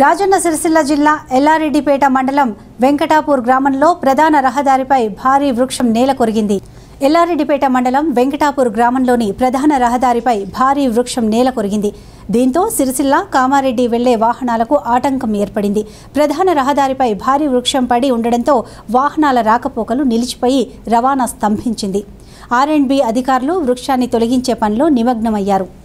రాజన్న సిరిసిల్ల జిల్లా ఎల్లారెడ్డిపేట మండలం వెంకటాపూర్ గ్రామంలో ప్రధాన రహదారిపై భారీ వృక్షం నేల కొరిగింది. ఎల్లారెడ్డిపేట మండలం వెంకటాపూర్ గ్రామంలోని ప్రధాన రహదారిపై భారీ వృక్షం నేల కొరిగింది. దీంతో సిరిసిల్ల కామారెడ్డి వెళ్ళే వాహనాలకు ఆటంకం ఏర్పడింది. ప్రధాన రహదారిపై భారీ వృక్షం పడి ఉండడంతో వాహనాల రాకపోకలు నిలిచిపోయి రవాణా స్తంభించింది. ఆర్ అండ్ అధికారులు వృక్షాన్ని తొలగించే పనిలో నిమగ్నమయ్యారు.